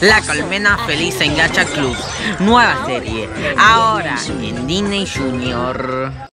La colmena feliz en Gacha Club. Nueva serie. Ahora en Disney Junior.